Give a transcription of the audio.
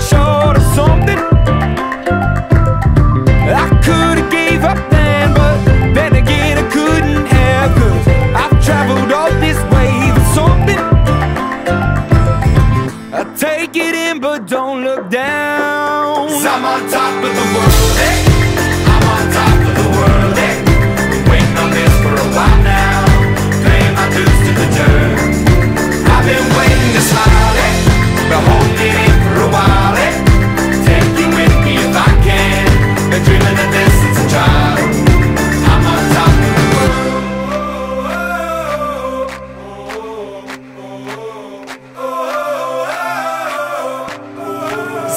short of something. I could have gave up then, but then again I couldn't I've traveled all this way for something. I take it in but don't look down. I'm on top of the world.